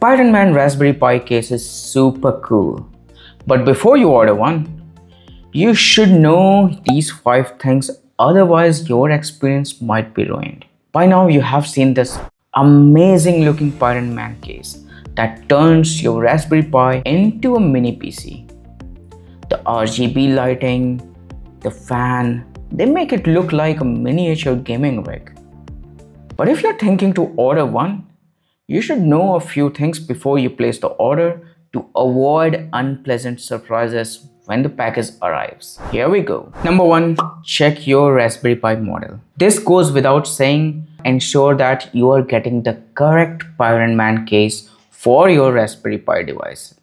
Pironman Raspberry Pi case is super cool. But before you order one, you should know these 5 things otherwise your experience might be ruined. By now you have seen this amazing looking Pironman case that turns your Raspberry Pi into a mini PC. The RGB lighting, the fan, they make it look like a miniature gaming rig. But if you're thinking to order one, you should know a few things before you place the order to avoid unpleasant surprises when the package arrives. Here we go. Number one, check your Raspberry Pi model. This goes without saying, ensure that you are getting the correct Pironman case for your Raspberry Pi device.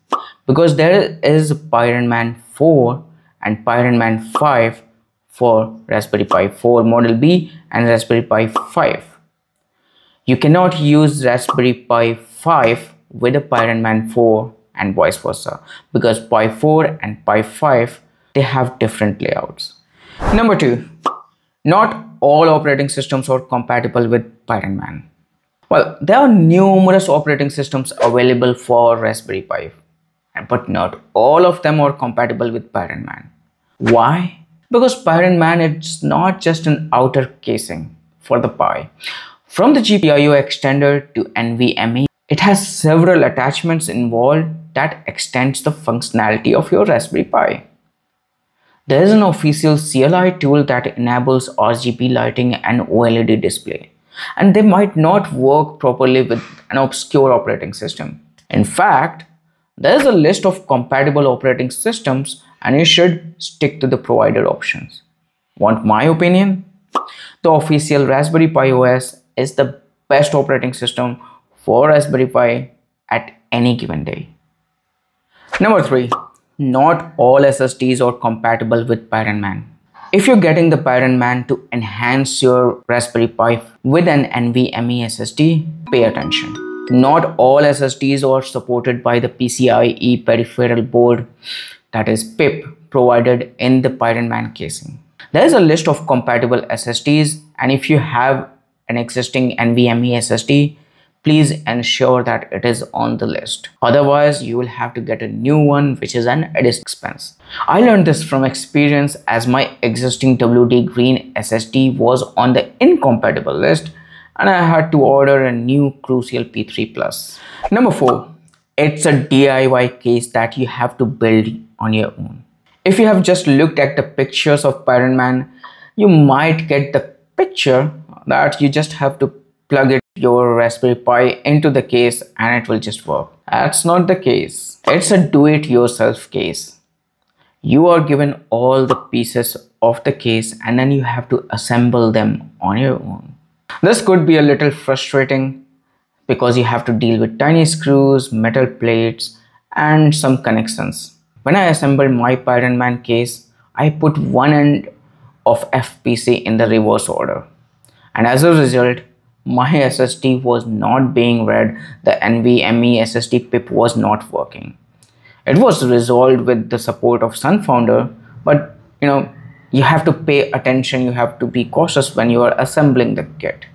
Because there is Pironman 4 and Pironman 5 for Raspberry Pi 4 Model B and Raspberry Pi 5. You cannot use Raspberry Pi 5 with a Pironman 4 and vice versa because Pi 4 and Pi 5 they have different layouts. Number 2. Not all operating systems are compatible with Pironman. Well, there are numerous operating systems available for Raspberry Pi, but not all of them are compatible with Pironman. Why? Because Pironman is not just an outer casing for the Pi. From the GPIO extender to NVMe, it has several attachments involved that extends the functionality of your Raspberry Pi. There is an official CLI tool that enables RGB lighting and OLED display, and they might not work properly with an obscure operating system. In fact, there is a list of compatible operating systems and you should stick to the provided options. Want my opinion? The official Raspberry Pi OS is the best operating system for Raspberry Pi at any given day. Number 3. Not all SSDs are compatible with Pironman. If you're getting the Pironman to enhance your Raspberry Pi with an NVMe SSD, pay attention. Not all SSDs are supported by the PCIe peripheral board that is PIP provided in the Pironman casing. There is a list of compatible SSDs and if you have an existing NVMe SSD, please ensure that it is on the list. Otherwise, you will have to get a new one which is an additional expense. I learned this from experience as my existing WD Green SSD was on the incompatible list and I had to order a new Crucial P3 Plus. Number 4. It's a DIY case that you have to build on your own. If you have just looked at the pictures of Pironman, you might get the picture that you just have to plug it your Raspberry Pi into the case and it will just work. That's not the case. It's a do-it-yourself case. You are given all the pieces of the case and then you have to assemble them on your own. This could be a little frustrating because you have to deal with tiny screws, metal plates and some connections. When I assembled my Pironman case, I put one end of FPC in the reverse order. And as a result, my SSD was not being read, the NVMe SSD pip was not working. It was resolved with the support of SunFounder, but you know, you have to pay attention, you have to be cautious when you are assembling the kit.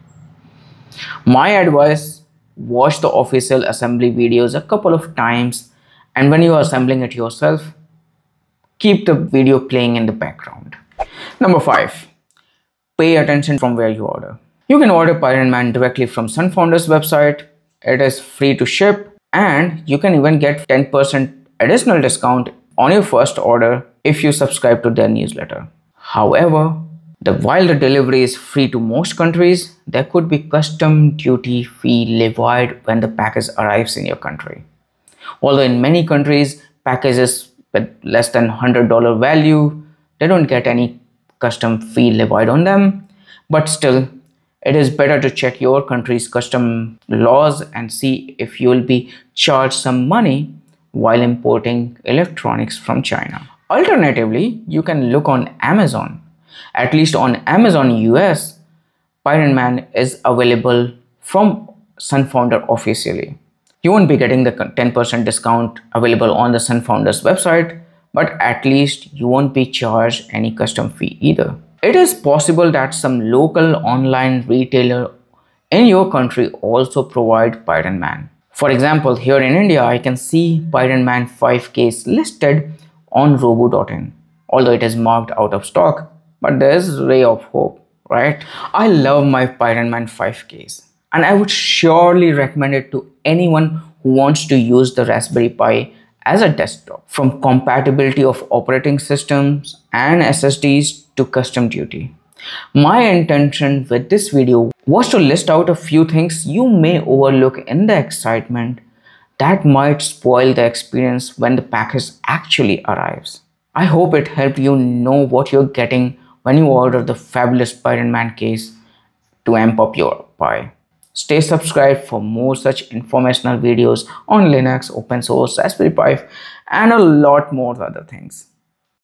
My advice, watch the official assembly videos a couple of times and when you are assembling it yourself, keep the video playing in the background. Number 5. Pay attention from where you order. You can order Pironman directly from SunFounder's website. It is free to ship and you can even get 10% additional discount on your first order if you subscribe to their newsletter. However, the, while the delivery is free to most countries, there could be custom duty fee levied when the package arrives in your country. Although in many countries, packages with less than $100 value, they don't get any custom fee levied on them, but still it is better to check your country's custom laws and see if you will be charged some money while importing electronics from China. Alternatively, you can look on Amazon. At least on Amazon US, Pironman is available from SunFounder officially. You won't be getting the 10% discount available on the SunFounder's website, but at least you won't be charged any custom fee either. It is possible that some local online retailer in your country also provide Pironman. For example, here in India, I can see Pironman 5 case listed on robu.in, although it is marked out of stock, but there's ray of hope, right? I love my Pironman 5 case and I would surely recommend it to anyone who wants to use the Raspberry Pi as a desktop. From compatibility of operating systems and SSDs to custom duty. My intention with this video was to list out a few things you may overlook in the excitement that might spoil the experience when the package actually arrives. I hope it helped you know what you're getting when you order the fabulous Pironman case to amp up your Pi. Stay subscribed for more such informational videos on Linux, open source, Raspberry Pi, and a lot more other things.